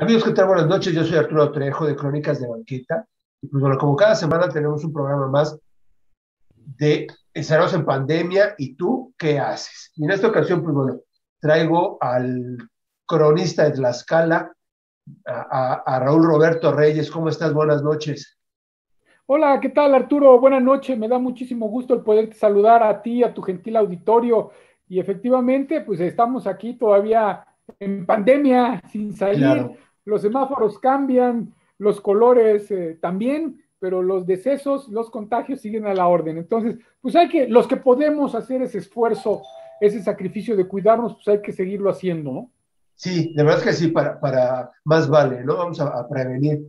Amigos, ¿qué tal? Buenas noches. Yo soy Arturo Trejo de Crónicas de Banqueta. Y pues bueno, como cada semana tenemos un programa más de Encerrados en Pandemia y tú, ¿qué haces? Y en esta ocasión, pues bueno, traigo al cronista de Tlaxcala, a, a, Raúl Roberto Reyes. ¿Cómo estás? Buenas noches. Hola, ¿qué tal Arturo? Buenas noches. Me da muchísimo gusto el poder saludar a ti, a tu gentil auditorio. Y efectivamente, pues estamos aquí todavía en pandemia, sin salir los semáforos cambian, los colores eh, también, pero los decesos, los contagios siguen a la orden. Entonces, pues hay que, los que podemos hacer ese esfuerzo, ese sacrificio de cuidarnos, pues hay que seguirlo haciendo, ¿no? Sí, de verdad es que sí, para, para más vale, ¿no? Vamos a, prevenir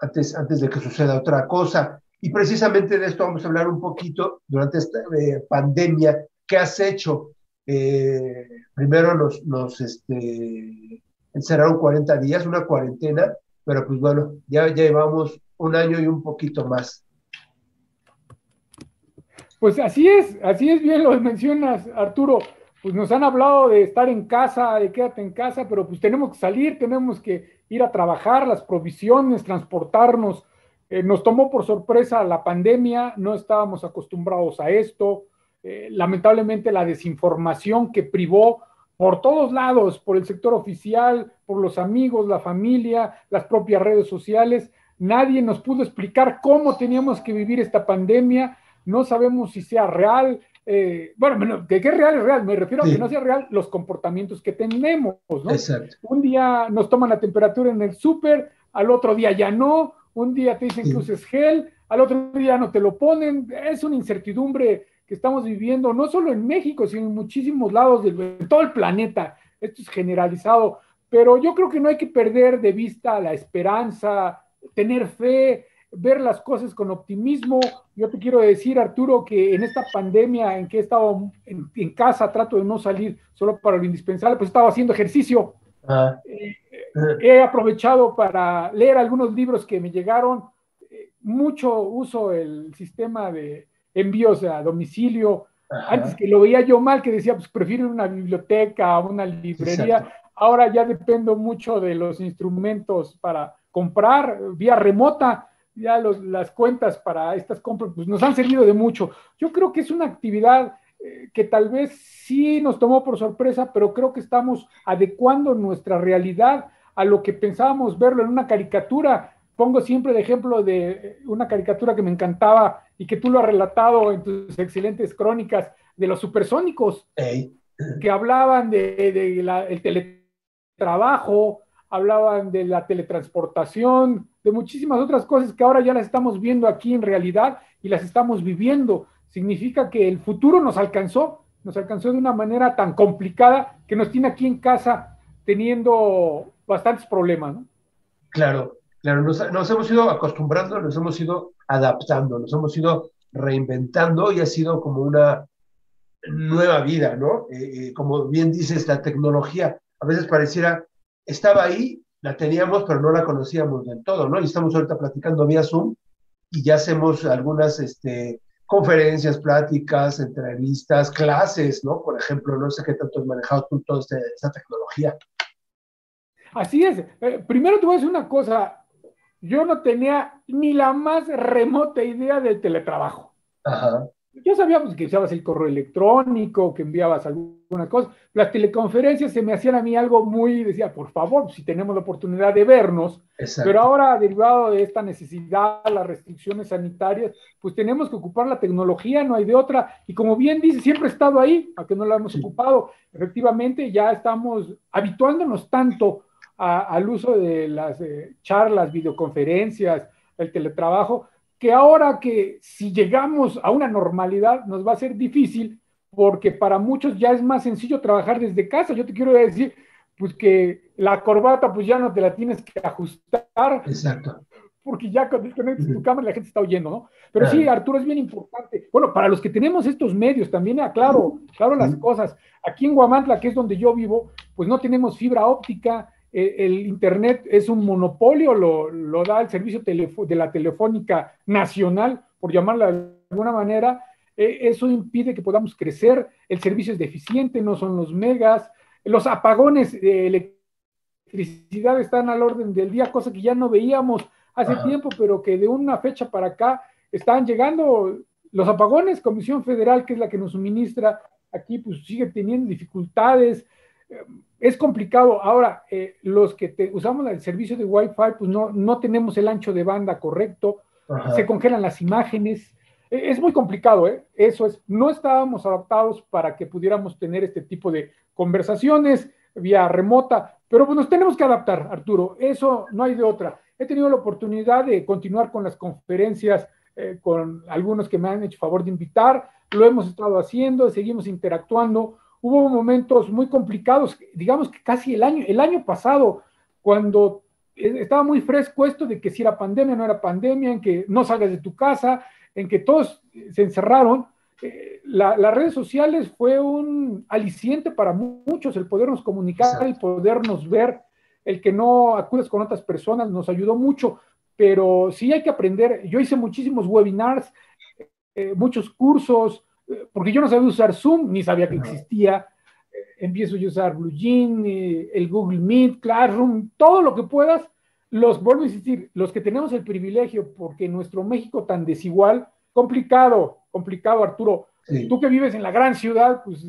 antes, antes de que suceda otra cosa. Y precisamente de esto vamos a hablar un poquito durante esta eh, pandemia. ¿Qué has hecho? Eh, primero nos, nos este, encerraron 40 días, una cuarentena, pero pues bueno, ya, llevamos un año y un poquito más. Pues así es, así es bien lo mencionas, Arturo. Pues nos han hablado de estar en casa, de quédate en casa, pero pues tenemos que salir, tenemos que ir a trabajar, las provisiones, transportarnos. Eh, nos tomó por sorpresa la pandemia, no estábamos acostumbrados a esto. Eh, lamentablemente la desinformación que privó por todos lados, por el sector oficial, por los amigos, la familia, las propias redes sociales. Nadie nos pudo explicar cómo teníamos que vivir esta pandemia. No sabemos si sea real. Eh, bueno, que, qué es real es real. Me refiero a que no sea real los comportamientos que tenemos. ¿no? Un día nos toman la temperatura en el súper, al otro día ya no. Un día te dicen que uses gel, al otro día no te lo ponen. Es una incertidumbre que estamos viviendo, no solo en México, sino en muchísimos lados de todo el planeta. Esto es generalizado, pero yo creo que no hay que perder de vista la esperanza, tener fe, ver las cosas con optimismo. Yo te quiero decir, Arturo, que en esta pandemia en que he estado en, casa, trato de no salir solo para lo indispensable, pues he estado haciendo ejercicio. Ah. Eh, he aprovechado para leer algunos libros que me llegaron. Eh, mucho uso el sistema de envíos a domicilio. Antes que lo veía yo mal, que decía, pues prefiero una biblioteca, una librería. Ahora ya dependo mucho de los instrumentos para comprar vía remota. Ya los, las cuentas para estas compras pues nos han servido de mucho. Yo creo que es una actividad eh, que tal vez sí nos tomó por sorpresa, pero creo que estamos adecuando nuestra realidad a lo que pensábamos verlo en una caricatura pongo siempre el ejemplo de una caricatura que me encantaba y que tú lo has relatado en tus excelentes crónicas de los supersónicos, que hablaban del de, teletrabajo, hablaban de la teletransportación, de muchísimas otras cosas que ahora ya las estamos viendo aquí en realidad y las estamos viviendo. Significa que el futuro nos alcanzó, nos alcanzó de una manera tan complicada que nos tiene aquí en casa teniendo bastantes problemas. ¿no? Claro, Claro, nos, hemos ido acostumbrando, nos hemos ido adaptando, nos hemos ido reinventando y ha sido como una nueva vida, ¿no? Eh, eh, como bien dices, la tecnología a veces pareciera, estaba ahí, la teníamos, pero no la conocíamos del todo, ¿no? Y estamos ahorita platicando vía Zoom y ya hacemos algunas este, conferencias, pláticas, entrevistas, clases, ¿no? Por ejemplo, no sé qué tanto has manejado tú toda esta, tecnología. Así es. Eh, primero te voy a decir una cosa yo no tenía ni la más remota idea del teletrabajo. Ajá. Ya sabíamos que usabas el correo electrónico, que enviabas alguna cosa. Las teleconferencias se me hacían a mí algo muy, decía, por favor, si tenemos la oportunidad de vernos. Pero ahora, derivado de esta necesidad, las restricciones sanitarias, pues tenemos que ocupar la tecnología, no hay de otra. Y como bien dice, siempre ha estado ahí, a que no la hemos ocupado. Efectivamente, ya estamos habituándonos tanto al uso de las eh, charlas, videoconferencias, el teletrabajo, que ahora que si llegamos a una normalidad nos va a ser difícil porque para muchos ya es más sencillo trabajar desde casa. Yo te quiero decir, pues que la corbata pues ya no te la tienes que ajustar. Exacto. Porque ya con tu cámara la gente está oyendo, ¿no? Pero sí, Arturo, es bien importante. Bueno, para los que tenemos estos medios, también aclaro, claro las cosas. Aquí en Guamantla, que es donde yo vivo, pues no tenemos fibra óptica, eh, el Internet es un monopolio, lo, da el servicio de la Telefónica Nacional, por llamarla de alguna manera. Eh, eso impide que podamos crecer, el servicio es deficiente, no son los megas, los apagones electricidad están al orden del día, cosa que ya no veíamos hace tiempo, pero que de una fecha para acá están llegando los apagones. Comisión Federal, que es la que nos suministra aquí, pues sigue teniendo dificultades. Es complicado. Ahora, eh, los que usamos el servicio de Wi-Fi, pues no, no tenemos el ancho de banda correcto, se congelan las imágenes. E, es muy complicado, ¿eh? Eso es. No estábamos adaptados para que pudiéramos tener este tipo de conversaciones vía remota, pero pues nos tenemos que adaptar, Arturo. Eso no hay de otra. He tenido la oportunidad de continuar con las conferencias eh, con algunos que me han hecho favor de invitar. Lo hemos estado haciendo, seguimos interactuando. Hubo momentos muy complicados, digamos que casi el año, el año pasado, cuando estaba muy fresco esto de que si era pandemia, no era pandemia, en que no salgas de tu casa, en que todos se encerraron. Eh, las redes sociales fue un aliciente para muchos el podernos comunicar, el podernos ver, el que no acudes con otras personas nos ayudó mucho, pero sí hay que aprender. Yo hice muchísimos webinars, eh, muchos cursos, eh, porque yo no sabía usar Zoom, ni sabía que existía. empiezo a usar Blue Jean, el Google Meet, Classroom, todo lo que puedas. Los vuelvo a insistir, los que tenemos el privilegio, porque nuestro México tan desigual, complicado, complicado, Arturo. Tú que vives en la gran ciudad, pues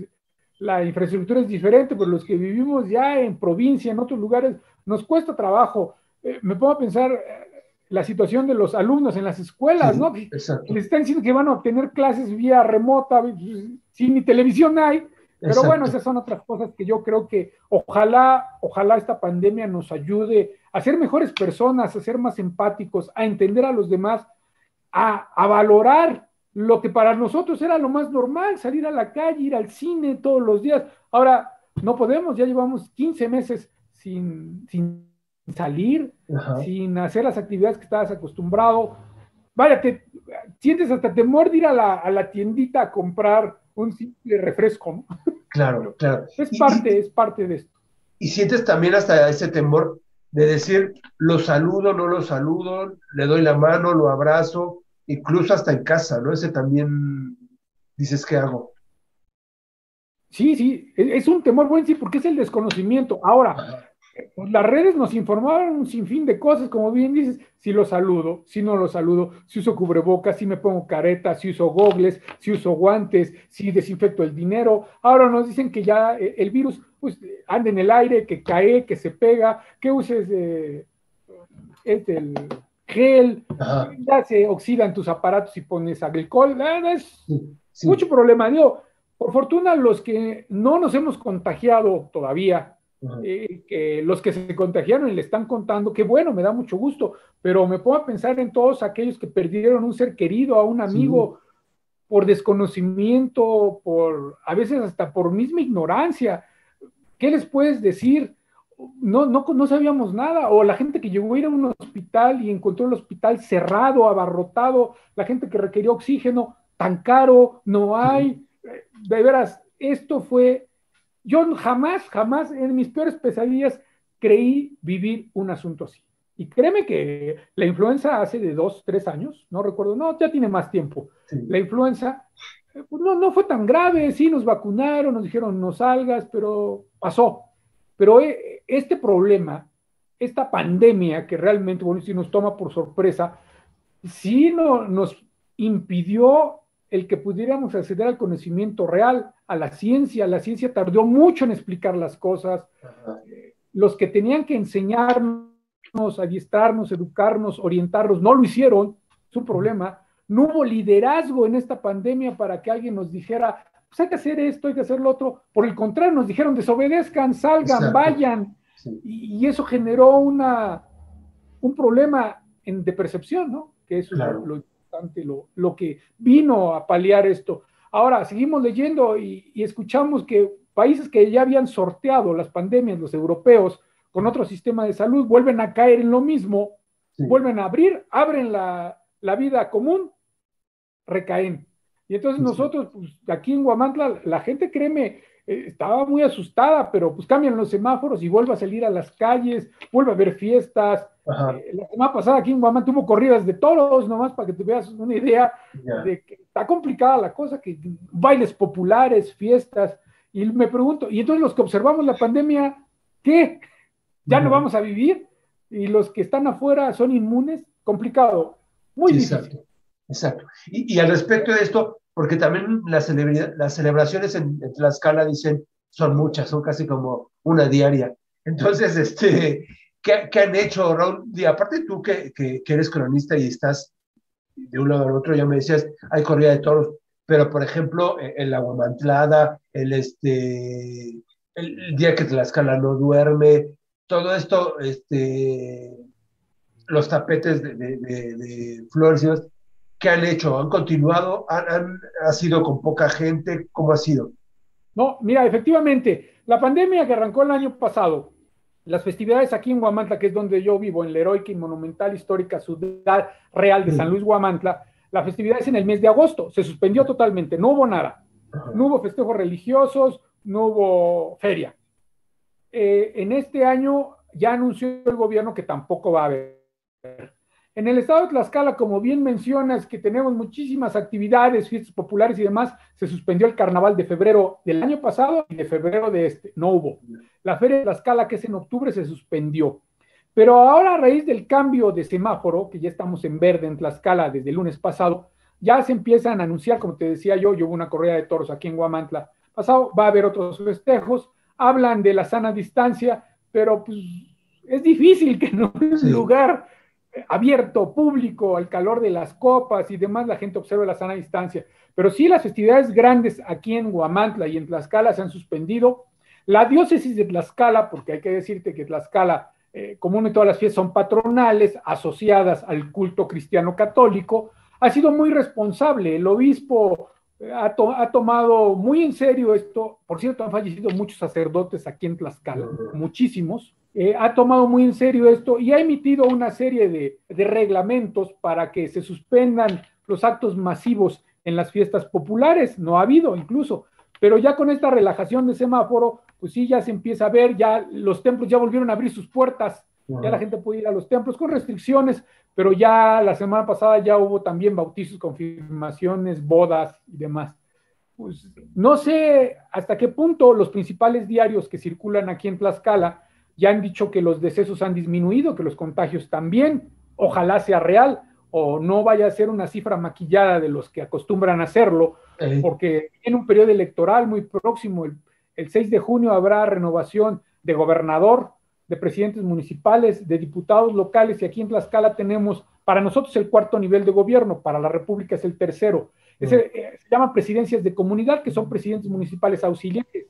la infraestructura es diferente, pero los que vivimos ya en provincia, en otros lugares, nos cuesta trabajo. Eh, me pongo a pensar eh, la situación de los alumnos en las escuelas, ¿no? Les están diciendo que van a obtener clases vía remota, pues, si ni televisión hay. Pero bueno, esas son otras cosas que yo creo que ojalá, ojalá esta pandemia nos ayude a ser mejores personas, a ser más empáticos, a entender a los demás a, valorar lo que para nosotros era lo más normal, salir a la calle, ir al cine todos los días. Ahora no podemos, ya llevamos 15 meses sin, salir, sin hacer las actividades que estabas acostumbrado. Vaya, te sientes hasta temor de ir a la, tiendita a comprar un simple refresco, ¿no? Claro, claro. Es parte, es parte de esto. Y sientes también hasta ese temor de decir, lo saludo, no lo saludo, le doy la mano, lo abrazo, incluso hasta en casa, ¿no? Ese también dices, ¿qué hago? Sí, sí, e-, es un temor buen sí, porque es el desconocimiento. Ahora, pues, las redes nos informaron un sinfín de cosas, como bien dices, si lo saludo, si no lo saludo, si uso cubrebocas, si me pongo careta, si uso gogles, si uso guantes, si desinfecto el dinero. Ahora nos dicen que ya eh, el virus pues, anda en el aire, que cae, que se pega, que uses eh, este, el gel, ya se oxidan tus aparatos y pones alcohol. Es mucho problema. Digo, por fortuna, los que no nos hemos contagiado todavía, eh, que los que se contagiaron y le están contando, que bueno, me da mucho gusto, pero me pongo a pensar en todos aquellos que perdieron un ser querido, a un amigo, por desconocimiento, por a veces hasta por misma ignorancia. ¿Qué les puedes decir? No, no, no sabíamos nada, o la gente que llegó a ir a un hospital y encontró el hospital cerrado, abarrotado, la gente que requirió oxígeno tan caro, no hay. De veras, esto fue yo jamás, jamás en mis peores pesadillas creí vivir un asunto así. Y créeme que la influenza hace de dos, tres años, no recuerdo, no, ya tiene más tiempo. La influenza eh, pues no, no fue tan grave, sí nos vacunaron, nos dijeron no salgas, pero pasó. Pero eh, este problema, esta pandemia que realmente, bueno, si nos toma por sorpresa, sí no, nos impidió el que pudiéramos acceder al conocimiento real, a la ciencia. La ciencia tardó mucho en explicar las cosas. Los que tenían que enseñarnos, adiestrarnos, educarnos, orientarnos, no lo hicieron, es un problema. No hubo liderazgo en esta pandemia para que alguien nos dijera, pues hay que hacer esto, hay que hacer lo otro. Por el contrario, nos dijeron, desobedezcan, salgan, vayan. Y, eso generó una, un problema en, de percepción, ¿no? Que eso es lo, lo, que vino a paliar esto. Ahora, seguimos leyendo y, escuchamos que países que ya habían sorteado las pandemias, los europeos, con otro sistema de salud, vuelven a caer en lo mismo, vuelven a abrir, abren la, vida común, recaen. Y entonces nosotros, pues, aquí en Guamantla, la gente, créeme, eh, estaba muy asustada, pero pues cambian los semáforos y vuelve a salir a las calles, vuelve a haber fiestas, eh, la semana pasada aquí en Guamán tuvo corridas de toros, nomás para que te veas una idea de que está complicada la cosa, que bailes populares, fiestas, y me pregunto, y entonces los que observamos la pandemia, ¿qué? ya no vamos a vivir y los que están afuera son inmunes, complicado, muy difícil. Exacto, exacto. Y, y, al respecto de esto, porque también las, las celebraciones en, en, Tlaxcala dicen son muchas, son casi como una diaria. Entonces, este, ¿qué, qué han hecho, Raúl? Y aparte tú que, que, que, eres cronista y estás de un lado al otro, ya me decías, hay corrida de toros, pero por ejemplo, en la Guamantlada, el, este, el día que Tlaxcala no duerme, todo esto, este, los tapetes de, de, de, de flores, ¿qué han hecho? ¿Han continuado? ¿Han, han, ¿Ha sido con poca gente? ¿Cómo ha sido? No, mira, efectivamente, la pandemia que arrancó el año pasado, las festividades aquí en Guamantla, que es donde yo vivo, en la heroica y monumental histórica ciudad real de San Luis Guamantla, la festividad es en el mes de agosto, se suspendió totalmente, no hubo nada, no hubo festejos religiosos, no hubo feria. Eh, en este año ya anunció el gobierno que tampoco va a haber. En el estado de Tlaxcala, como bien mencionas, que tenemos muchísimas actividades, fiestas populares y demás, se suspendió el carnaval de febrero del año pasado y de febrero de este, no hubo. La feria de Tlaxcala, que es en octubre, se suspendió. Pero ahora, a raíz del cambio de semáforo, que ya estamos en verde en Tlaxcala desde el lunes pasado, ya se empiezan a anunciar, como te decía yo, yo hubo una corrida de toros aquí en Guamantla pasado, va a haber otros festejos, hablan de la sana distancia, pero pues es difícil que no es un lugar abierto, público, al calor de las copas y demás, la gente observa la sana distancia. Pero sí, las festividades grandes aquí en Guamantla y en Tlaxcala se han suspendido. La diócesis de Tlaxcala, porque hay que decirte que Tlaxcala, eh, común en todas las fiestas, son patronales asociadas al culto cristiano católico, ha sido muy responsable. El obispo eh, ha, ha, tomado muy en serio esto. Por cierto, han fallecido muchos sacerdotes aquí en Tlaxcala, muchísimos. Eh, ha tomado muy en serio esto y ha emitido una serie de, de, reglamentos para que se suspendan los actos masivos en las fiestas populares. No ha habido incluso, pero ya con esta relajación de semáforo, pues sí, ya se empieza a ver, ya los templos ya volvieron a abrir sus puertas, ya la gente puede ir a los templos con restricciones, pero ya la semana pasada ya hubo también bautizos, confirmaciones, bodas y demás. Pues no sé hasta qué punto los principales diarios que circulan aquí en Tlaxcala, ya han dicho que los decesos han disminuido, que los contagios también. Ojalá sea real o no vaya a ser una cifra maquillada de los que acostumbran a hacerlo, porque en un periodo electoral muy próximo, el, el 6 de junio, habrá renovación de gobernador, de presidentes municipales, de diputados locales, y aquí en Tlaxcala tenemos para nosotros el cuarto nivel de gobierno, para la República es el tercero. Es el, eh, se llaman presidencias de comunidad, que son presidentes municipales auxiliares.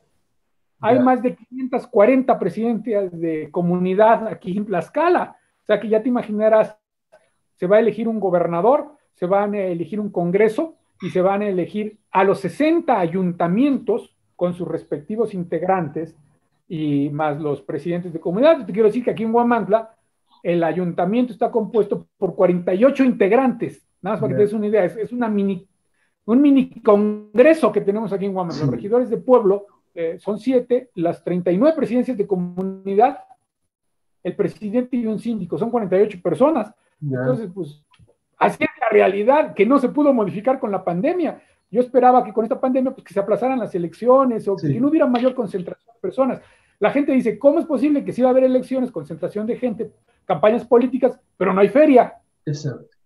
Hay yeah. más de 540 presidentes de comunidad aquí en Tlaxcala. O sea que ya te imaginarás, se va a elegir un gobernador, se van a elegir un congreso y se van a elegir a los 60 ayuntamientos con sus respectivos integrantes y más los presidentes de comunidad. Te quiero decir que aquí en Guamantla el ayuntamiento está compuesto por 48 integrantes. Nada más para yeah. que te des una idea, es, es, una mini, un mini congreso que tenemos aquí en Guamantla. Los regidores de pueblo eh, son siete, las 39 presidencias de comunidad, el presidente y un síndico, son 48 personas. Yeah. Entonces, pues, así es la realidad, que no se pudo modificar con la pandemia. Yo esperaba que con esta pandemia, pues, que se aplazaran las elecciones o sí. que no hubiera mayor concentración de personas. La gente dice, ¿cómo es posible que si va a haber elecciones, concentración de gente, campañas políticas, pero no hay feria? Exacto.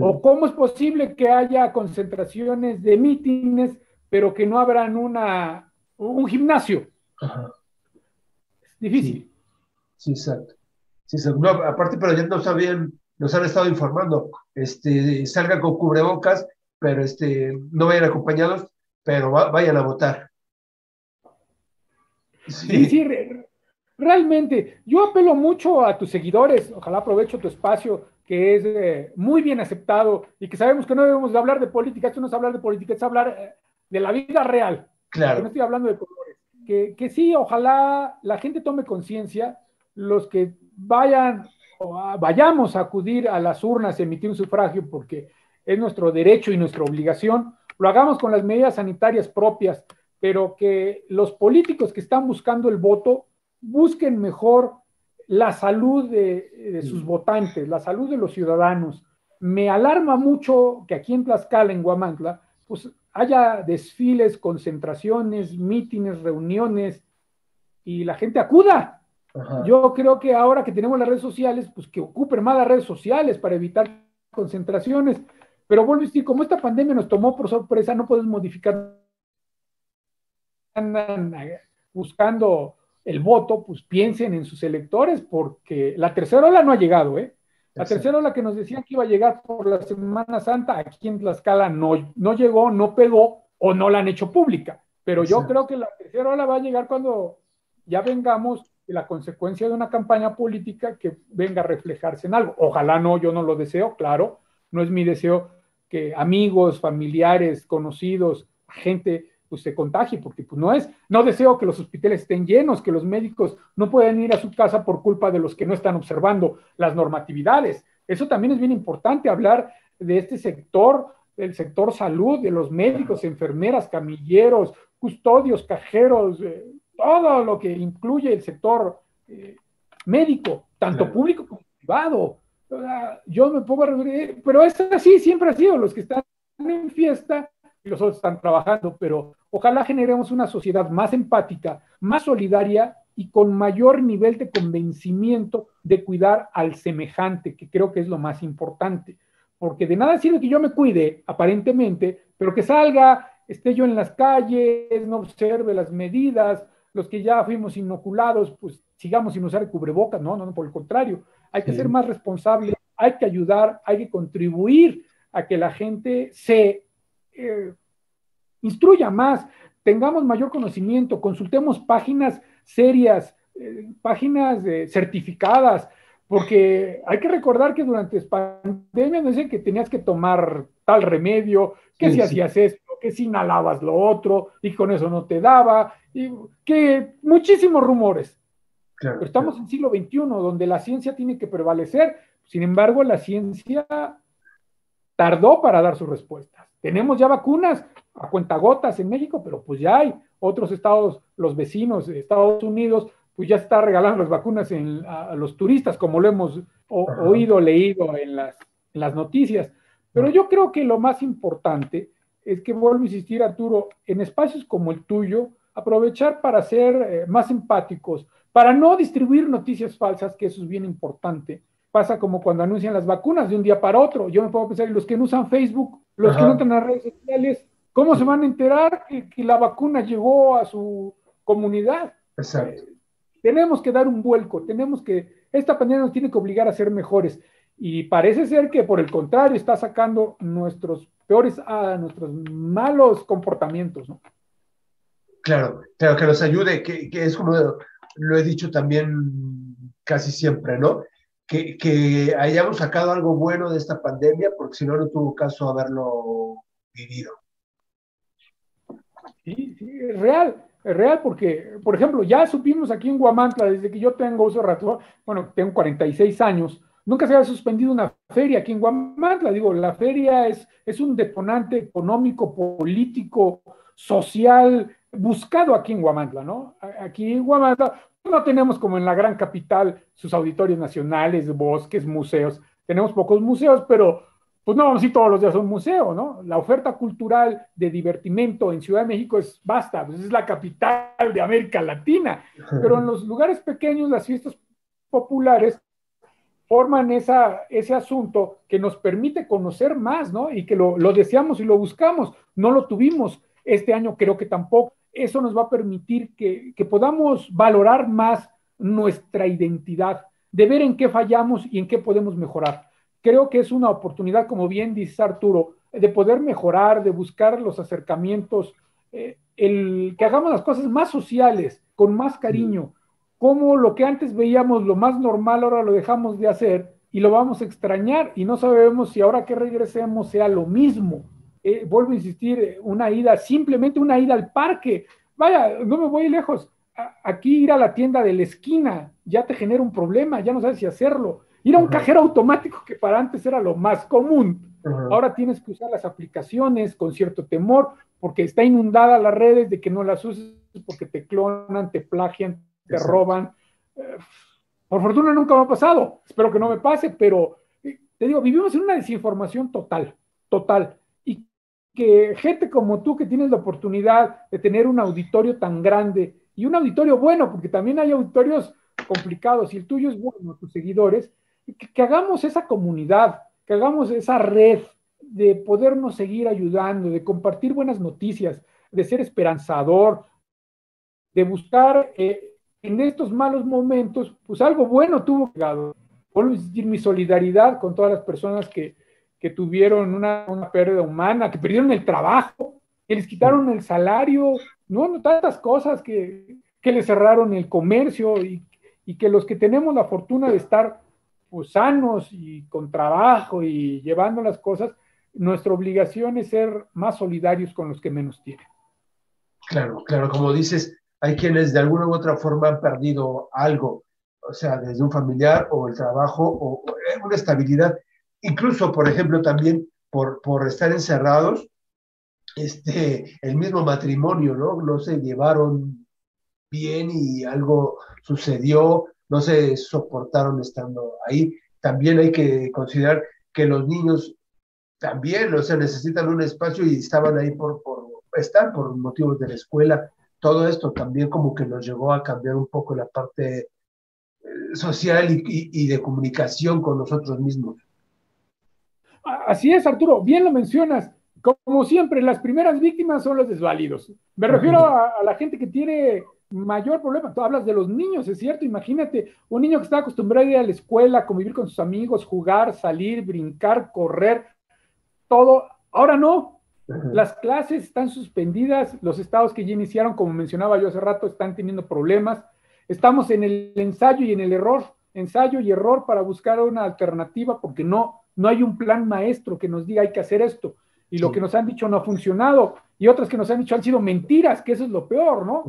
¿O cómo es posible que haya concentraciones de mítines, pero que no habrán una un gimnasio. Ajá. Es difícil. Sí, sí exacto. Sí, no, aparte, pero ya nos habían, nos han estado informando, este, salgan con cubrebocas, pero este, no vayan acompañados, pero va, vayan a votar. Sí, sí, sí re, realmente. Yo apelo mucho a tus seguidores, ojalá aprovecho tu espacio, que es eh, muy bien aceptado y que sabemos que no debemos de hablar de política, esto no es hablar de política, es hablar eh, de la vida real. Claro. no estoy hablando de colores. Que, que sí, ojalá la gente tome conciencia, los que vayan o a, vayamos a acudir a las urnas, a emitir un sufragio, porque es nuestro derecho y nuestra obligación, lo hagamos con las medidas sanitarias propias, pero que los políticos que están buscando el voto busquen mejor la salud de, de sus votantes, la salud de los ciudadanos. Me alarma mucho que aquí en Tlaxcala, en Guamantla, pues haya desfiles, concentraciones, mítines, reuniones y la gente acuda. Yo creo que ahora que tenemos las redes sociales, pues que ocupen más las redes sociales para evitar concentraciones. Pero vuelvo a decir, como esta pandemia nos tomó por sorpresa, no podemos modificar. Andan buscando el voto, pues piensen en sus electores, porque la tercera ola no ha llegado, ¿eh? La tercera ola que nos decían que iba a llegar por la Semana Santa, aquí en Tlaxcala no, no llegó, no pegó o no la han hecho pública. Pero yo creo que la tercera ola va a llegar cuando ya vengamos de la consecuencia de una campaña política que venga a reflejarse en algo. Ojalá no, yo no lo deseo, claro, no es mi deseo que amigos, familiares, conocidos, gente pues se contagie, porque pues no es, no deseo que los hospitales estén llenos, que los médicos no puedan ir a su casa por culpa de los que no están observando las normatividades. Eso también es bien importante, hablar de este sector, del sector salud, de los médicos, enfermeras, camilleros, custodios, cajeros, eh, todo lo que incluye el sector eh, médico, tanto público como privado. Yo me pongo a referir, pero es así, siempre ha sido, los que están en fiesta y los otros están trabajando, pero ojalá generemos una sociedad más empática, más solidaria y con mayor nivel de convencimiento de cuidar al semejante, que creo que es lo más importante. Porque de nada sirve que yo me cuide, aparentemente, pero que salga, esté yo en las calles, no observe las medidas, los que ya fuimos inoculados, pues sigamos sin usar cubrebocas, no, no, no, por el contrario, hay que ser más responsable, hay que ayudar, hay que contribuir a que la gente se eh, instruya más, tengamos mayor conocimiento, consultemos páginas serias, eh, páginas certificadas, porque hay que recordar que durante pandemia no dicen que tenías que tomar tal remedio, que si hacías esto, que si inhalabas lo otro y con eso no te daba, y que muchísimos rumores. Pero estamos en siglo XXI, donde la ciencia tiene que prevalecer. Sin embargo, la ciencia tardó para dar sus respuestas. Tenemos ya vacunas a cuentagotas en México, pero pues ya hay otros estados, los vecinos de Estados Unidos, pues ya está regalando las vacunas a, los turistas, como lo hemos oído, leído en las, en las noticias. Pero yo creo que lo más importante es que vuelvo a insistir, Arturo, en espacios como el tuyo, aprovechar para ser eh, más empáticos, para no distribuir noticias falsas, que eso es bien importante. Pasa como cuando anuncian las vacunas de un día para otro. Yo me puedo pensar, los que no usan Facebook, los que no entran a las redes sociales, ¿cómo se van a enterar que, la vacuna llegó a su comunidad? Exacto. Eh, tenemos que dar un vuelco, tenemos que, esta pandemia nos tiene que obligar a ser mejores. Y parece ser que por el contrario está sacando nuestros peores, a nuestros malos comportamientos, ¿no? Claro, claro, que nos ayude, que, es como lo he dicho también casi siempre, ¿no? Que, que, hayamos sacado algo bueno de esta pandemia, porque si no, no tuvo caso haberlo vivido. Sí, es real, es real, porque, por ejemplo, ya supimos aquí en Guamantla, desde que yo tengo uso rato, bueno, tengo 46 años, Nunca se había suspendido una feria aquí en Guamantla. Digo, la feria es, es un detonante económico, político, social, buscado aquí en Guamantla, ¿no? Aquí en Guamantla no tenemos como en la gran capital sus auditorios nacionales, bosques, museos. Tenemos pocos museos, pero pues no vamos a ir todos los días a un museo, ¿no? La oferta cultural de divertimento en Ciudad de México es basta, pues es la capital de América Latina, pero en los lugares pequeños, las fiestas populares, forman esa, ese asunto que nos permite conocer más, ¿no? Y que lo, deseamos y lo buscamos. No lo tuvimos este año, creo que tampoco. Eso nos va a permitir que, que podamos valorar más nuestra identidad, de ver en qué fallamos y en qué podemos mejorar. Creo que es una oportunidad, como bien dice Arturo, de poder mejorar, de buscar los acercamientos, eh, el que hagamos las cosas más sociales, con más cariño, cómo lo que antes veíamos lo más normal ahora lo dejamos de hacer y lo vamos a extrañar y no sabemos si ahora que regresemos sea lo mismo. Eh, vuelvo a insistir, una ida, simplemente una ida al parque. Vaya, no me voy lejos. aquí ir a la tienda de la esquina ya te genera un problema, ya no sabes si hacerlo. Ir a un cajero automático que para antes era lo más común. Ahora tienes que usar las aplicaciones con cierto temor porque está inundada las redes de que no las uses porque te clonan, te plagian, te roban. Eh, por fortuna nunca me ha pasado, espero que no me pase, pero eh, te digo, vivimos en una desinformación total, total. Y que gente como tú que tienes la oportunidad de tener un auditorio tan grande y un auditorio bueno, porque también hay auditorios complicado. Si el tuyo es bueno, tus seguidores, que, hagamos esa comunidad, que hagamos esa red de podernos seguir ayudando, de compartir buenas noticias, de ser esperanzador, de buscar eh, en estos malos momentos, pues algo bueno tuvo que Vuelvo a decir mi solidaridad con todas las personas que, que tuvieron una, una, pérdida humana, que perdieron el trabajo, que les quitaron el salario, no, no tantas cosas que, que les cerraron el comercio y, y que los que tenemos la fortuna de estar pues, sanos y con trabajo y llevando las cosas, nuestra obligación es ser más solidarios con los que menos tienen. Claro, claro, como dices, hay quienes de alguna u otra forma han perdido algo, o sea, desde un familiar o el trabajo o, una estabilidad, incluso, por ejemplo, también por, por estar encerrados, este, el mismo matrimonio, ¿no? No se llevaron bien y algo sucedió, no se soportaron estando ahí. También hay que considerar que los niños también, o sea, necesitan un espacio y estaban ahí por, por estar por motivos de la escuela. Todo esto también como que nos llegó a cambiar un poco la parte eh, social y, y de comunicación con nosotros mismos. Así es, Arturo, bien lo mencionas. Como siempre, las primeras víctimas son los desvalidos. Me refiero a, la gente que tiene mayor problema. Tú hablas de los niños, es cierto. Imagínate un niño que está acostumbrado a ir a la escuela, convivir con sus amigos, jugar, salir, brincar, correr, todo. Ahora no. Las clases están suspendidas. Los estados que ya iniciaron, como mencionaba yo hace rato, están teniendo problemas. Estamos en el ensayo y en el error. Ensayo y error para buscar una alternativa porque no, no hay un plan maestro que nos diga hay que hacer esto y lo que nos han dicho no ha funcionado, y otras que nos han dicho han sido mentiras, que eso es lo peor, ¿no?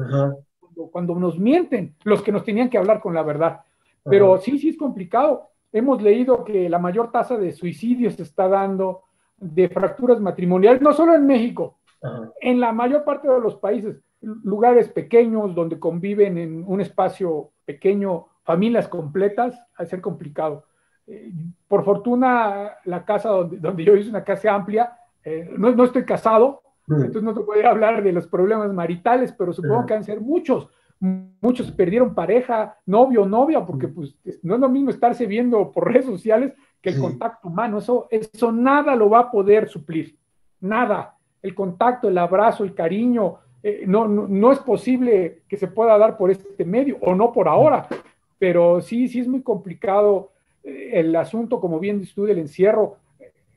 Cuando, nos mienten, los que nos tenían que hablar con la verdad. Pero sí, sí es complicado. Hemos leído que la mayor tasa de suicidios se está dando, de fracturas matrimoniales, no solo en México, en la mayor parte de los países, lugares pequeños donde conviven en un espacio pequeño, familias completas, a ser complicado. Eh, por fortuna, la casa donde, donde yo hice una casa amplia, eh, no, no, estoy casado, entonces no te puedo hablar de los problemas maritales, pero supongo que han ser muchos. Muchos perdieron pareja, novio, o novia, porque pues no es lo mismo estarse viendo por redes sociales que el contacto humano. Eso, eso nada lo va a poder suplir. Nada. El contacto, el abrazo, el cariño, eh, no, no, no, es posible que se pueda dar por este medio, o no por ahora, pero sí, sí es muy complicado eh, el asunto, como bien estudia el encierro,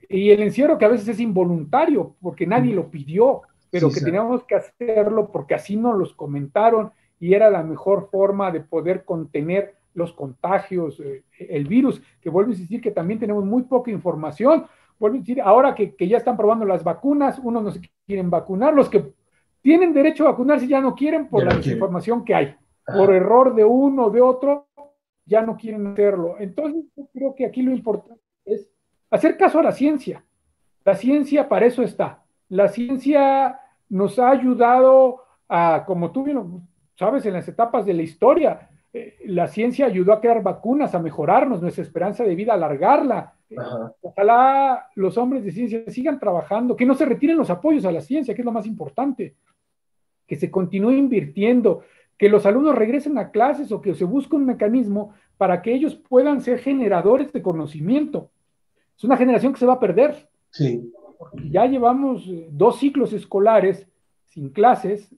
y el encierro que a veces es involuntario, porque nadie lo pidió, pero que teníamos que hacerlo porque así nos los comentaron y era la mejor forma de poder contener los contagios, eh, el virus, que vuelvo a decir que también tenemos muy poca información. Vuelvo a decir, ahora que, ya están probando las vacunas, unos no se quieren vacunar, los que tienen derecho a vacunarse ya no quieren por la desinformación que hay, por error de uno o de otro, ya no quieren hacerlo. Entonces, yo creo que aquí lo importante es hacer caso a la ciencia. La ciencia para eso está. La ciencia nos ha ayudado a, como tú bien sabes, en las etapas de la historia, eh, la ciencia ayudó a crear vacunas, a mejorarnos, nuestra esperanza de vida, a alargarla. Ojalá los hombres de ciencia sigan trabajando, que no se retiren los apoyos a la ciencia, que es lo más importante, que se continúe invirtiendo, que los alumnos regresen a clases o que se busque un mecanismo para que ellos puedan ser generadores de conocimiento es una generación que se va a perder. Sí. ya llevamos eh, dos ciclos escolares sin clases.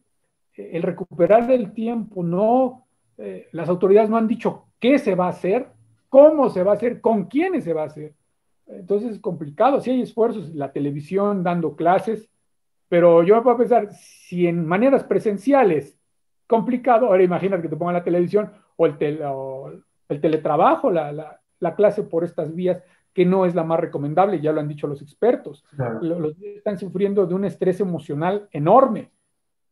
Eh, el recuperar el tiempo, no, eh, las autoridades no han dicho qué se va a hacer, cómo se va a hacer, con quiénes se va a hacer. Entonces es complicado. Si hay esfuerzos, la televisión dando clases, pero yo me puedo pensar, si en maneras presenciales, complicado, ahora imagínate que te pongan la televisión o el, el teletrabajo, la, la clase por estas vías, que no es la más recomendable, ya lo han dicho los expertos. Los, están sufriendo de un estrés emocional enorme,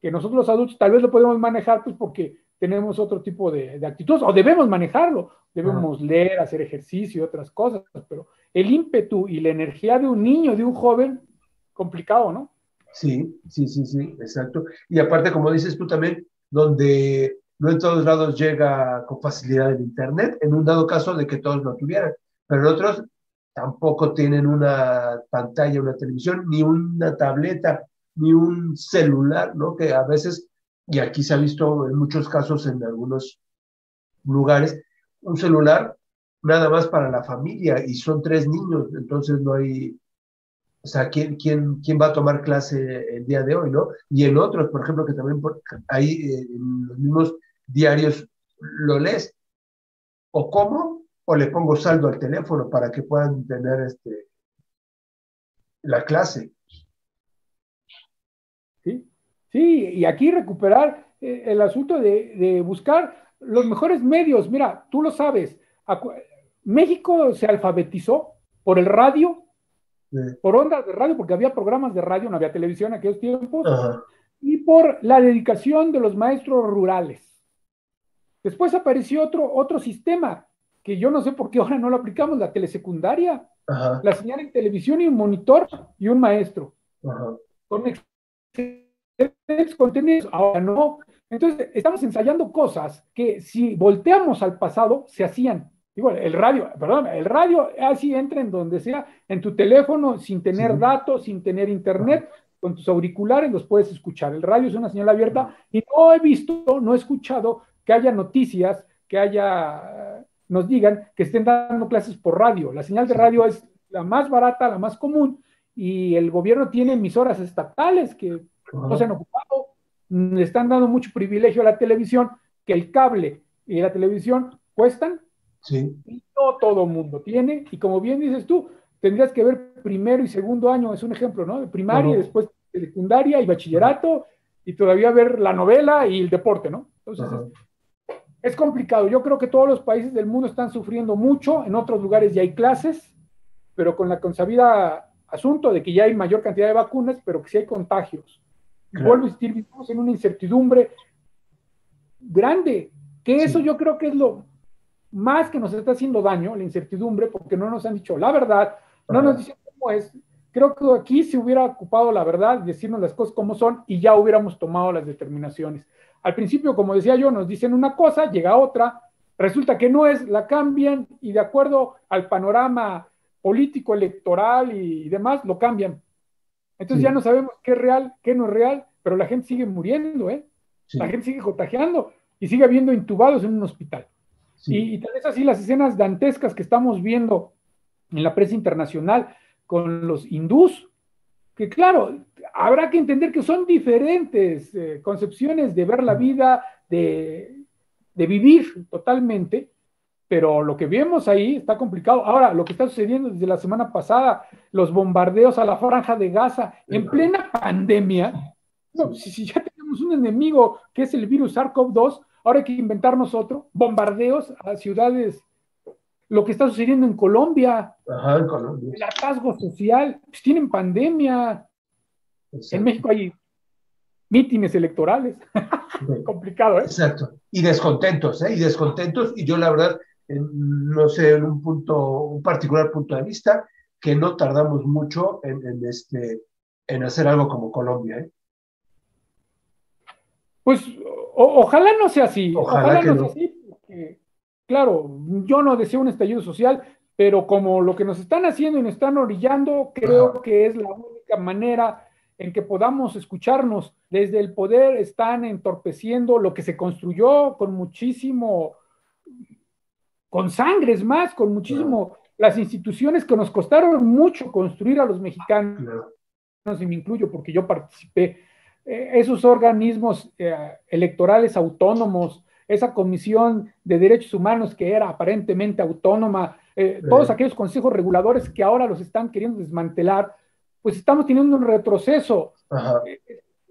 que nosotros los adultos tal vez lo podemos manejar pues porque tenemos otro tipo de, de actitudes, o debemos manejarlo, debemos leer, hacer ejercicio y otras cosas, pero el ímpetu y la energía de un niño, de un joven, complicado, ¿no? Sí, sí, sí, sí, exacto. Y aparte, como dices tú también, donde no en todos lados llega con facilidad el Internet, en un dado caso de que todos lo tuvieran, pero en otros tampoco tienen una pantalla, una televisión, ni una tableta, ni un celular, ¿no? Que a veces, y aquí se ha visto en muchos casos en algunos lugares, un celular nada más para la familia y son tres niños, entonces no hay, o sea, ¿quién, quién, quién va a tomar clase el día de hoy, no? Y en otros, por ejemplo, que también por, ahí eh, en los mismos diarios lo lees, o como, o le pongo saldo al teléfono para que puedan tener este, la clase. Sí, sí y aquí recuperar eh, el asunto de, de buscar los mejores medios. Mira, tú lo sabes, México se alfabetizó por el radio, por ondas de radio, porque había programas de radio, no había televisión en aquellos tiempos, y por la dedicación de los maestros rurales. Después apareció otro, otro sistema, que yo no sé por qué ahora no lo aplicamos, la telesecundaria, la señal en televisión y un monitor y un maestro. Con contenidos, ahora no. Entonces, estamos ensayando cosas que si volteamos al pasado, se hacían. Igual, el radio, perdón, el radio así entra en donde sea, en tu teléfono, sin tener datos, sin tener internet, con tus auriculares los puedes escuchar. El radio es una señal abierta y no he visto, no he escuchado que haya noticias, que haya, nos digan que estén dando clases por radio. La señal de radio es la más barata, la más común y el gobierno tiene emisoras estatales que no se han ocupado, le están dando mucho privilegio a la televisión, que el cable y la televisión cuestan Sí. no todo mundo tiene, y como bien dices tú, tendrías que ver primero y segundo año, es un ejemplo, ¿no? De primaria, y después de secundaria y bachillerato, y todavía ver la novela y el deporte, ¿no? Entonces, es, complicado. Yo creo que todos los países del mundo están sufriendo mucho, en otros lugares ya hay clases, pero con la consabida asunto de que ya hay mayor cantidad de vacunas, pero que sí hay contagios. Vuelvo a decir, vivimos en una incertidumbre grande, que eso yo creo que es lo, más que nos está haciendo daño, la incertidumbre, porque no nos han dicho la verdad, no nos dicen cómo es. Creo que aquí se hubiera ocupado la verdad, decirnos las cosas como son y ya hubiéramos tomado las determinaciones. Al principio, como decía yo, nos dicen una cosa, llega otra, resulta que no es, la cambian y de acuerdo al panorama político, electoral y demás, lo cambian. Entonces ya no sabemos qué es real, qué no es real, pero la gente sigue muriendo, ¿eh? La gente sigue contagiando y sigue habiendo intubados en un hospital. Y, tal vez así las escenas dantescas que estamos viendo en la prensa internacional con los hindús, que claro, habrá que entender que son diferentes eh, concepciones de ver la vida, de, de, vivir totalmente, pero lo que vemos ahí está complicado. Ahora, lo que está sucediendo desde la semana pasada, los bombardeos a la franja de Gaza en plena pandemia, no, si, si ya tenemos un enemigo que es el virus SARS-CoV-2, Ahora hay que inventarnos otro, bombardeos a ciudades, lo que está sucediendo en Colombia, Ajá, en Colombia. el hartazgo social, pues tienen pandemia. En México hay mítines electorales. Complicado, ¿eh? Exacto. Y descontentos, ¿eh? Y descontentos. Y yo, la verdad, no sé, en un punto, un particular punto de vista, que no tardamos mucho en, en este, en hacer algo como Colombia, ¿eh? Pues ojalá no sea así. Ojalá, no, sea así. Claro, yo no deseo un estallido social, pero como lo que nos están haciendo y nos están orillando, creo que es la única manera en que podamos escucharnos. Desde el poder están entorpeciendo lo que se construyó con muchísimo, con sangres más, con muchísimo, las instituciones que nos costaron mucho construir a los mexicanos, no se me incluyo porque yo participé eh, esos organismos eh, electorales autónomos, esa comisión de derechos humanos que era aparentemente autónoma, eh, todos aquellos consejos reguladores que ahora los están queriendo desmantelar, pues estamos teniendo un retroceso.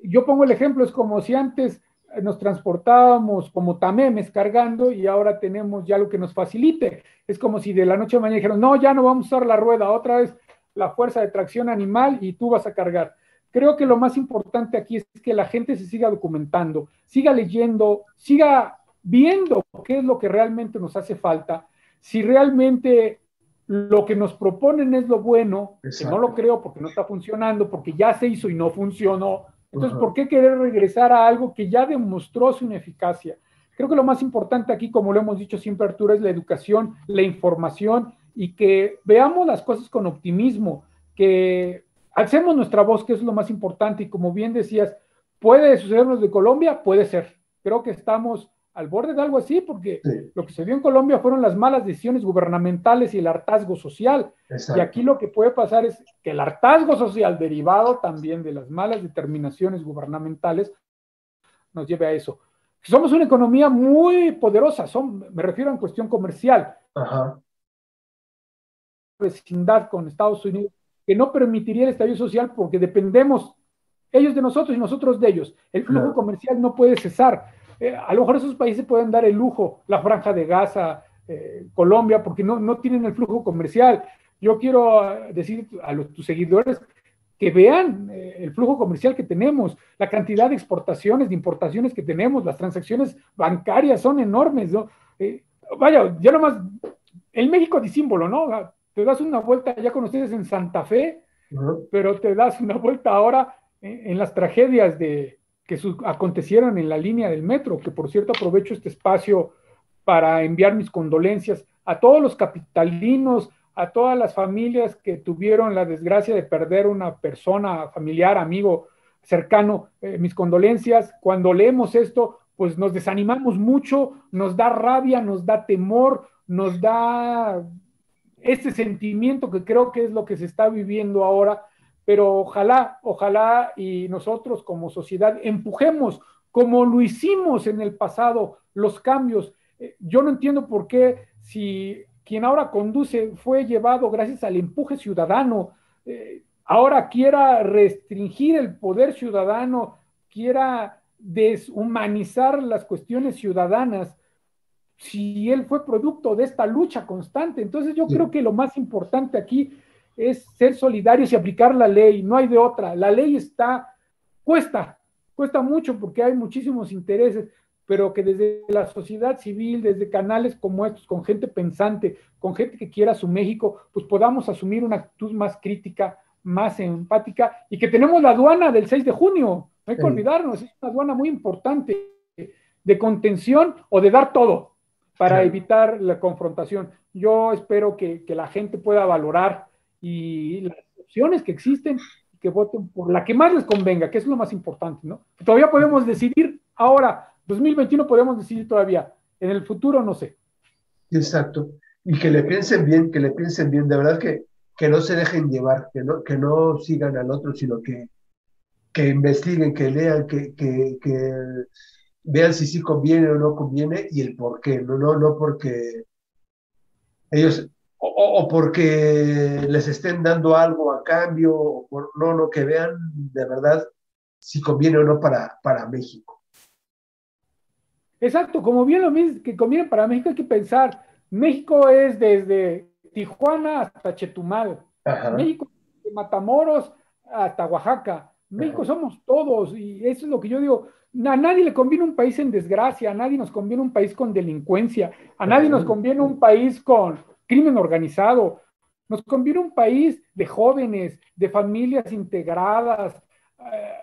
yo pongo el ejemplo, es como si antes nos transportábamos como tamemes cargando y ahora tenemos ya lo que nos facilite. Es como si de la noche a mañana dijeron, no, ya no vamos a usar la rueda, otra vez la fuerza de tracción animal y tú vas a cargar. Creo que lo más importante aquí es que la gente se siga documentando, siga leyendo, siga viendo qué es lo que realmente nos hace falta. Si realmente lo que nos proponen es lo bueno, que no lo creo porque no está funcionando, porque ya se hizo y no funcionó, entonces, ¿por qué querer regresar a algo que ya demostró su ineficacia? Creo que lo más importante aquí, como lo hemos dicho siempre, Arturo, es la educación, la información y que veamos las cosas con optimismo, que alcemos nuestra voz, que es lo más importante, y como bien decías, ¿puede sucedernos de Colombia? Puede ser. Creo que estamos al borde de algo así, porque lo que se vio en Colombia fueron las malas decisiones gubernamentales y el hartazgo social. Y aquí lo que puede pasar es que el hartazgo social derivado también de las malas determinaciones gubernamentales nos lleve a eso. Somos una economía muy poderosa, son, me refiero en cuestión comercial. Ajá. Vecindad con Estados Unidos, que no permitiría el estallido social porque dependemos ellos de nosotros y nosotros de ellos. El flujo comercial no puede cesar eh, a lo mejor esos países pueden dar el lujo, la franja de Gaza, eh, Colombia, porque no, no tienen el flujo comercial. Yo quiero ah, decir a los, tus seguidores que vean eh, el flujo comercial que tenemos, la cantidad de exportaciones, de importaciones que tenemos, las transacciones bancarias son enormes, ¿no? vaya, ya nomás, el México de símbolo, ¿no? Ah, te das una vuelta ya con ustedes en Santa Fe, pero te das una vuelta ahora en las tragedias de, que acontecieron en la línea del metro, que por cierto aprovecho este espacio para enviar mis condolencias a todos los capitalinos, a todas las familias que tuvieron la desgracia de perder una persona, familiar, amigo cercano, eh, mis condolencias. Cuando leemos esto, pues nos desanimamos mucho, nos da rabia, nos da temor, nos da este sentimiento que creo que es lo que se está viviendo ahora pero ojalá, ojalá y nosotros como sociedad empujemos como lo hicimos en el pasado los cambios. Eh, yo no entiendo por qué si quien ahora conduce fue llevado gracias al empuje ciudadano, eh, ahora quiera restringir el poder ciudadano, quiera deshumanizar las cuestiones ciudadanas, si él fue producto de esta lucha constante. Entonces yo creo que lo más importante aquí es ser solidarios y aplicar la ley, no hay de otra. La ley está, cuesta, cuesta mucho porque hay muchísimos intereses, pero que desde la sociedad civil, desde canales como estos, con gente pensante, con gente que quiera su México, pues podamos asumir una actitud más crítica, más empática y que tenemos la aduana del 6 de junio, no hay que olvidarnos, es una aduana muy importante de contención o de dar todo para evitar la confrontación. Yo espero que, que la gente pueda valorar y las opciones que existen, que voten por la que más les convenga, que es lo más importante, ¿no? Todavía podemos decidir ahora, 2021 podemos decidir todavía, en el futuro no sé. Exacto. Y que le piensen bien, que le piensen bien, de verdad que, que no se dejen llevar, que no, que no sigan al otro, sino que, que investiguen, que lean, que, que, que vean si sí conviene o no conviene y el por qué, no, no, no porque ellos o, porque les estén dando algo a cambio, o por, no, no, que vean de verdad si conviene o no para, para México. Exacto, como bien lo mismo que conviene para México, hay que pensar, México es desde Tijuana hasta Chetumal, México de Matamoros hasta Oaxaca, México somos todos, y eso es lo que yo digo, a nadie le conviene un país en desgracia, a nadie nos conviene un país con delincuencia, a nadie nos conviene un país con, crimen organizado. Nos conviene un país de jóvenes, de familias integradas, eh,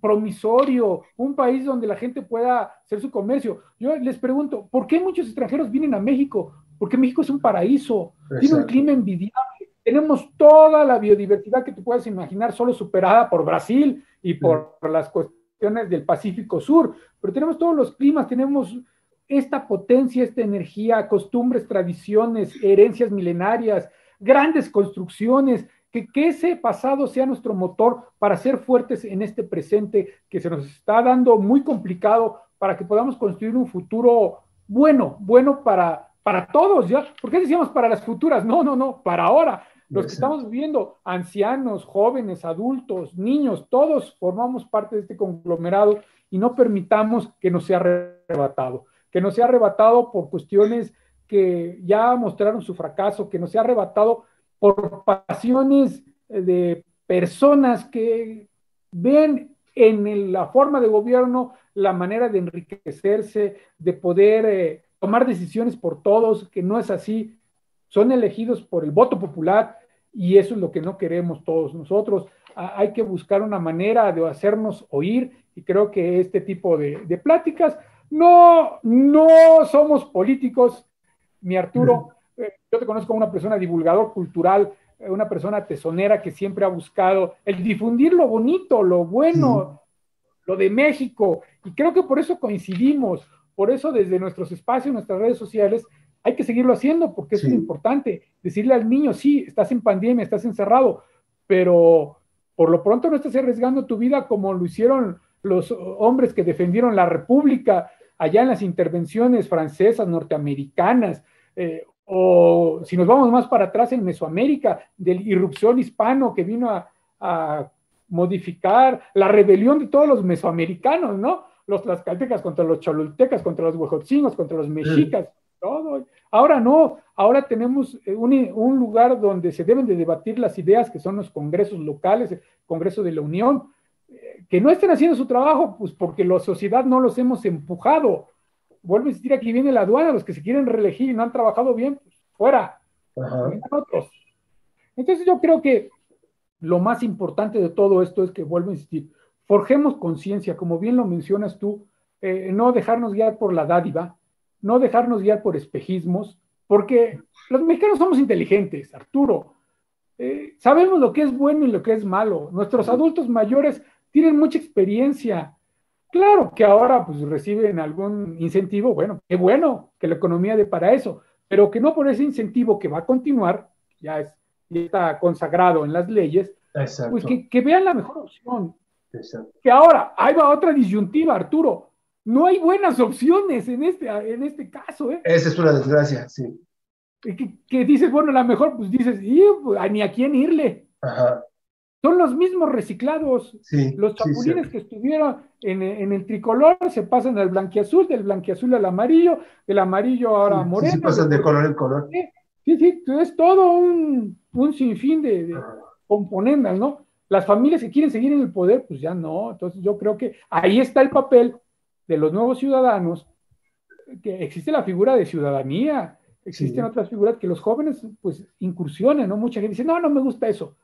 promisorio, un país donde la gente pueda hacer su comercio. Yo les pregunto, ¿por qué muchos extranjeros vienen a México? Porque México es un paraíso, tiene un clima envidiable, tenemos toda la biodiversidad que tú puedas imaginar, solo superada por Brasil y por las cuestiones del Pacífico Sur, pero tenemos todos los climas, tenemos esta potencia, esta energía, costumbres, tradiciones, herencias milenarias, grandes construcciones, que, que, ese pasado sea nuestro motor para ser fuertes en este presente que se nos está dando muy complicado para que podamos construir un futuro bueno, bueno para, para todos, ¿ya? ¿Por qué decíamos para las futuras? No, no, no, para ahora. Los que estamos viviendo, ancianos, jóvenes, adultos, niños, todos formamos parte de este conglomerado y no permitamos que nos sea arrebatado que no sea arrebatado por cuestiones que ya mostraron su fracaso, que no sea arrebatado por pasiones de personas que ven en la forma de gobierno la manera de enriquecerse, de poder eh, tomar decisiones por todos, que no es así. Son elegidos por el voto popular y eso es lo que no queremos todos nosotros. hay que buscar una manera de hacernos oír y creo que este tipo de, de pláticas no, no somos políticos, mi Arturo. Eh, yo te conozco como una persona divulgador cultural, eh, una persona tesonera que siempre ha buscado el difundir lo bonito, lo bueno, lo de México. Y creo que por eso coincidimos, por eso desde nuestros espacios, nuestras redes sociales, hay que seguirlo haciendo porque es muy importante. Decirle al niño, sí, estás en pandemia, estás encerrado, pero por lo pronto no estás arriesgando tu vida como lo hicieron los hombres que defendieron la República allá en las intervenciones francesas, norteamericanas, eh, o si nos vamos más para atrás en Mesoamérica, de la irrupción hispano que vino a, modificar la rebelión de todos los mesoamericanos, ¿no? Los tlaxcaltecas contra los cholultecas, contra los huejotzinos, contra los mexicas, todo. Ahora no, ahora tenemos un, un, lugar donde se deben de debatir las ideas que son los congresos locales, el Congreso de la Unión, que no estén haciendo su trabajo, pues porque la sociedad no los hemos empujado. Vuelvo a insistir, aquí viene la aduana, los que se quieren reelegir y no han trabajado bien, pues fuera. Otros. Entonces yo creo que lo más importante de todo esto es que, vuelvo a insistir, forjemos conciencia, como bien lo mencionas tú, eh, no dejarnos guiar por la dádiva, no dejarnos guiar por espejismos, porque los mexicanos somos inteligentes, Arturo. Eh, sabemos lo que es bueno y lo que es malo. Nuestros adultos mayores tienen mucha experiencia. Claro que ahora pues reciben algún incentivo, bueno, qué bueno que la economía dé para eso, pero que no por ese incentivo que va a continuar, ya, es, está consagrado en las leyes, pues que, vean la mejor opción. Que ahora, ahí va otra disyuntiva, Arturo. No hay buenas opciones en este, en este caso. ¿eh? Esa es una desgracia, sí. Que, dices, bueno, la mejor, pues dices, pues, ni a quién irle. Ajá. Son los mismos reciclados. los chapulines que estuvieron en, el tricolor se pasan al blanquiazul, del blanquiazul al amarillo, del amarillo ahora a moreno. Sí, pasan de color en color. Sí, sí, es todo un, sinfín de, componentes, ¿no? Las familias que quieren seguir en el poder, pues ya no. Entonces yo creo que ahí está el papel de los nuevos ciudadanos, que existe la figura de ciudadanía, existen otras figuras que los jóvenes pues incursionen, ¿no? Mucha gente dice, no, no me gusta eso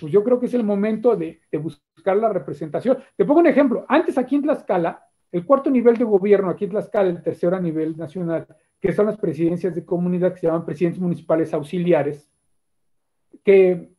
pues yo creo que es el momento de, buscar la representación. Te pongo un ejemplo. Antes aquí en Tlaxcala, el cuarto nivel de gobierno, aquí en Tlaxcala, el tercero a nivel nacional, que son las presidencias de comunidad que se llaman presidentes municipales auxiliares, que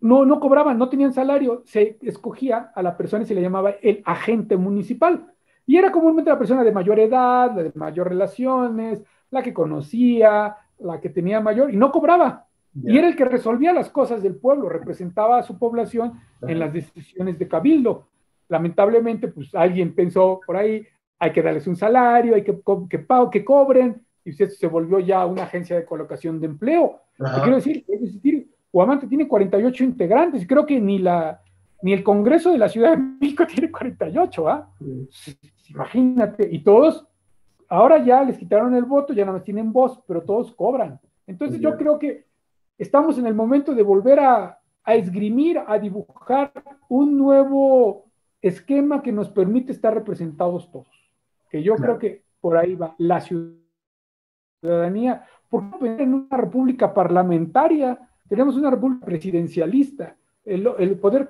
no, no cobraban, no tenían salario, se escogía a la persona y se le llamaba el agente municipal. Y era comúnmente la persona de mayor edad, la de mayor relaciones, la que conocía, la que tenía mayor, y no cobraba. Y era el que resolvía las cosas del pueblo, representaba a su población en las decisiones de cabildo. Lamentablemente, pues alguien pensó por ahí, hay que darles un salario, hay que que, que cobren, y se volvió ya una agencia de colocación de empleo. Quiero decir, es decir, Huamante tiene 48 integrantes, y creo que ni la ni el Congreso de la Ciudad de México tiene 48, ¿ah? Imagínate, y todos, ahora ya les quitaron el voto, ya no más tienen voz, pero todos cobran. Entonces yo creo que estamos en el momento de volver a, esgrimir, a dibujar un nuevo esquema que nos permite estar representados todos. Que yo creo que por ahí va la ciudadanía. Porque en una república parlamentaria tenemos una república presidencialista. El, poder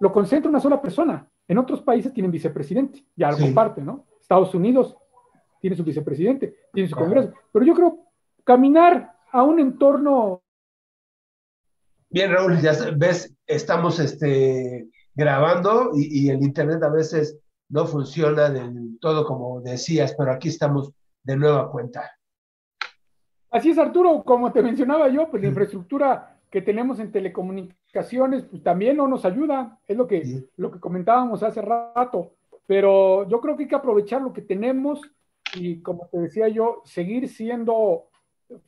lo concentra una sola persona. En otros países tienen vicepresidente, ya lo comparte, ¿no? Estados Unidos tiene su vicepresidente, tiene su Congreso. Pero yo creo caminar a un entorno Bien, Raúl, ya ves, estamos este, grabando y, el Internet a veces no funciona del todo como decías, pero aquí estamos de nueva cuenta. Así es, Arturo, como te mencionaba yo, pues la infraestructura que tenemos en telecomunicaciones, pues también no nos ayuda, es lo que, lo que comentábamos hace rato, pero yo creo que hay que aprovechar lo que tenemos y, como te decía yo, seguir siendo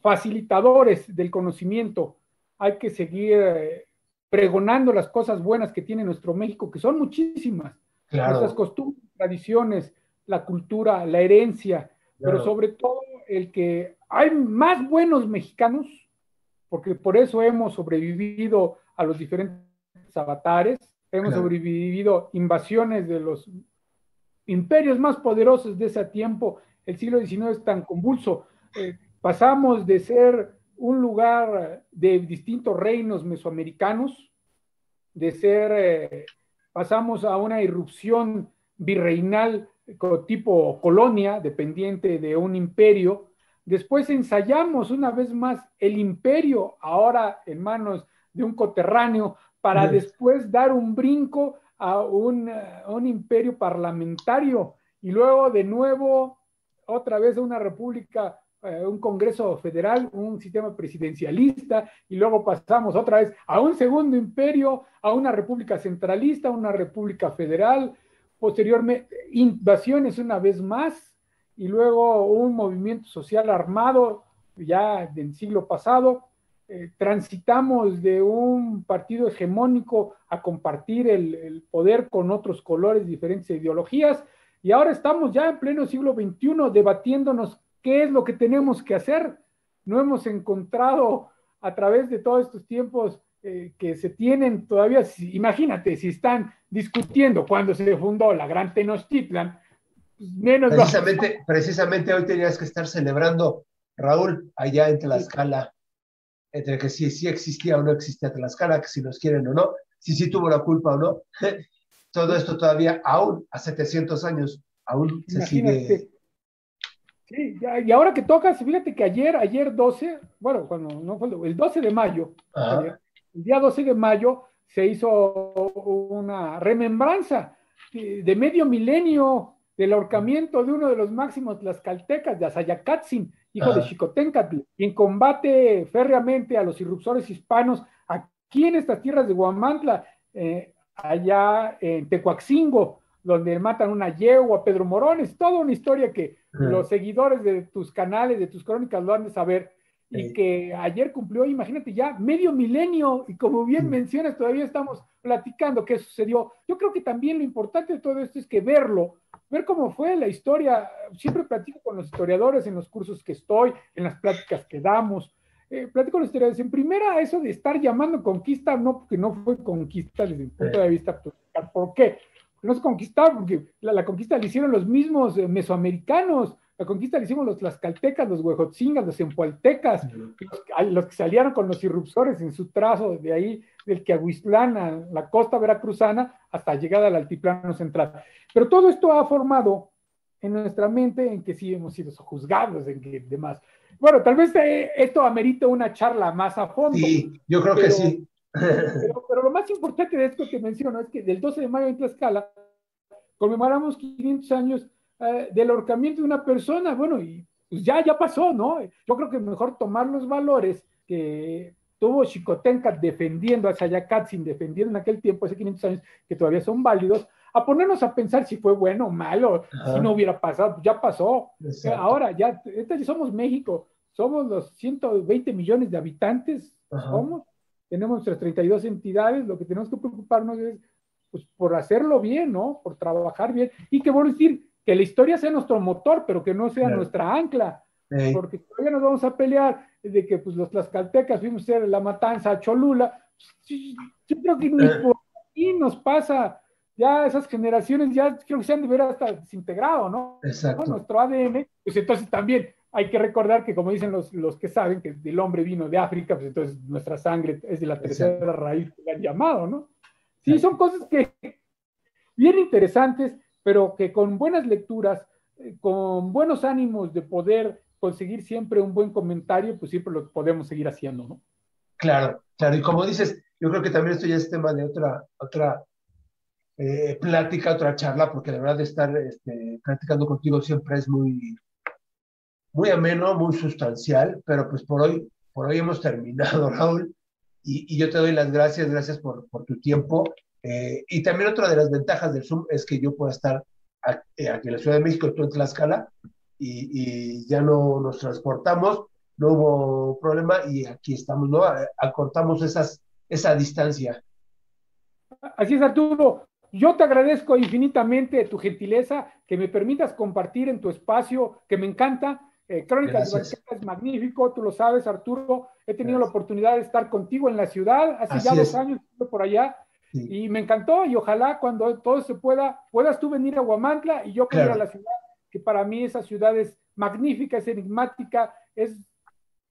facilitadores del conocimiento hay que seguir eh, pregonando las cosas buenas que tiene nuestro México, que son muchísimas. Nuestras costumbres, tradiciones, la cultura, la herencia, pero sobre todo el que hay más buenos mexicanos, porque por eso hemos sobrevivido a los diferentes avatares, hemos sobrevivido invasiones de los imperios más poderosos de ese tiempo. El siglo XIX es tan convulso. Eh, pasamos de ser un lugar de distintos reinos mesoamericanos, de ser, eh, pasamos a una irrupción virreinal tipo colonia, dependiente de un imperio. Después ensayamos una vez más el imperio, ahora en manos de un coterráneo, para después dar un brinco a un, a un imperio parlamentario y luego de nuevo otra vez a una república, eh, un Congreso federal, un sistema presidencialista, y luego pasamos otra vez a un segundo imperio, a una república centralista, una república federal, posteriormente invasiones una vez más, y luego un movimiento social armado ya del siglo pasado, eh, transitamos de un partido hegemónico a compartir el, poder con otros colores, diferentes ideologías, y ahora estamos ya en pleno siglo XXI debatiéndonos qué es lo que tenemos que hacer. No hemos encontrado a través de todos estos tiempos eh, que se tienen todavía, imagínate, si están discutiendo cuando se fundó la Gran Tenochtitlan, pues menos... Precisamente, precisamente hoy tenías que estar celebrando, Raúl, allá en Tlaxcala, entre que si sí existía o no existía Tlaxcala, que si nos quieren o no, si sí tuvo la culpa o no. Todo esto todavía, aún a 700 años, aún se sigue. Sí, y ahora que tocas, fíjate que ayer, ayer 12, bueno, cuando no fue el 12 de mayo, el día 12 de mayo se hizo una remembranza de medio milenio del ahorcamiento de uno de los máximos tlaxcaltecas, de Azayacatzin, hijo de Xicoténcatl, quien combate férreamente a los irruptores hispanos aquí en estas tierras de Guamantla, eh, allá en Tecuaxingo, donde matan una yegua, Pedro Morones, toda una historia que los seguidores de tus canales, de tus crónicas lo han de saber, y que ayer cumplió, imagínate ya, medio milenio, y como bien mencionas, todavía estamos platicando qué sucedió. Yo creo que también lo importante de todo esto es que verlo, ver cómo fue la historia. Siempre platico con los historiadores en los cursos que estoy, en las pláticas que damos. Eh, platico los historiadores. En primera, eso de estar llamando conquista, no, porque no fue conquista desde mi punto de vista. ¿Por qué? No se conquistaba, porque la, conquista la hicieron los mismos eh, mesoamericanos. La conquista la hicimos los tlaxcaltecas, los huejotzingas, los empualtecas, los, que salieron con los irruptores en su trazo de ahí, del Quiahuistlán a la costa veracruzana, hasta llegada al altiplano central. Pero todo esto ha formado en nuestra mente en que sí hemos sido juzgados, en que demás. Bueno, tal vez eh, esto amerita una charla más a fondo. Sí, yo creo que sí. Pero, lo más importante de esto que menciono es que del 12 de mayo en Tlaxcala conmemoramos 500 años eh, del ahorcamiento de una persona. Bueno, y pues ya, ya pasó, ¿no? Yo creo que mejor tomar los valores que tuvo Xicotenca defendiendo a Sayacatzin, defendiendo en aquel tiempo, hace 500 años, que todavía son válidos, a ponernos a pensar si fue bueno o malo, si no hubiera pasado, pues ya pasó. Ahora, ya, somos México, somos los 120 millones de habitantes, somos, tenemos nuestras 32 entidades, lo que tenemos que preocuparnos es pues, por hacerlo bien, ¿no? Por trabajar bien. Y que, bueno, decir, que la historia sea nuestro motor, pero que no sea nuestra ancla. Porque todavía nos vamos a pelear de que pues, los tlaxcaltecas fuimos a hacer la matanza a Cholula. Yo creo que ni eh. por aquí nos pasa ya esas generaciones ya creo que se han de ver hasta desintegrado, ¿no? Exacto. Nuestro ADN, pues entonces también hay que recordar que como dicen los, los que saben que el hombre vino de África, pues entonces nuestra sangre es de la tercera raíz que han llamado, ¿no? Sí, son cosas que bien interesantes, pero que con buenas lecturas, eh, con buenos ánimos de poder conseguir siempre un buen comentario, pues siempre lo podemos seguir haciendo, ¿no? Claro, claro, y como dices, yo creo que también esto ya es tema de otra, otra eh, plática, otra charla, porque la verdad de estar este, platicando contigo siempre es muy, muy ameno, muy sustancial, pero pues por hoy, por hoy hemos terminado, Raúl, y, yo te doy las gracias, gracias por, tu tiempo. Eh, y también otra de las ventajas del Zoom es que yo pueda estar eh, aquí, en la Ciudad de México, tú en Tlaxcala, y, y ya no nos transportamos, no hubo problema y aquí estamos, ¿no? Acortamos esas, esa distancia. Así es, Arturo. Yo te agradezco infinitamente tu gentileza, que me permitas compartir en tu espacio, que me encanta. Eh, Crónicas es magnífico, tú lo sabes, Arturo. He tenido la oportunidad de estar contigo en la ciudad, hace ya dos años por allá, y me encantó. Y ojalá cuando todo se pueda, puedas tú venir a Huamantla y yo pueda a la ciudad, que para mí esa ciudad es magnífica, es enigmática, es,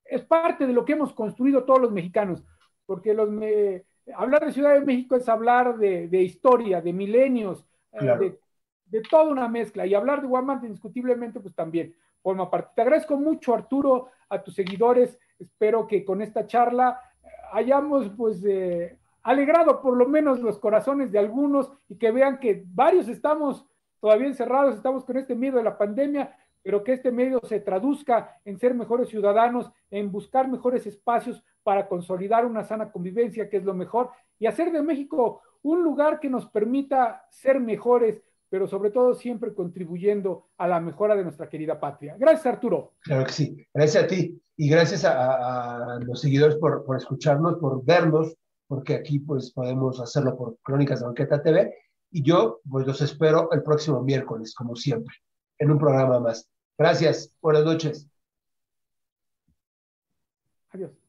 es parte de lo que hemos construido todos los mexicanos, porque los, me, hablar de Ciudad de México es hablar de, historia, de milenios, eh, de, toda una mezcla. Y hablar de Guamante indiscutiblemente, pues también forma parte. Te agradezco mucho, Arturo, a tus seguidores. Espero que con esta charla eh, hayamos, pues, eh, alegrado por lo menos los corazones de algunos y que vean que varios estamos todavía encerrados, estamos con este miedo de la pandemia, pero que este medio se traduzca en ser mejores ciudadanos, en buscar mejores espacios para consolidar una sana convivencia, que es lo mejor, y hacer de México un lugar que nos permita ser mejores, pero sobre todo siempre contribuyendo a la mejora de nuestra querida patria. Gracias, Arturo. Claro que sí. Gracias a ti y gracias a, los seguidores por, por, escucharnos, por vernos, porque aquí pues podemos hacerlo por Crónicas de Banqueta TV. Y yo pues los espero el próximo miércoles, como siempre, en un programa más. Gracias. Buenas noches. Adiós.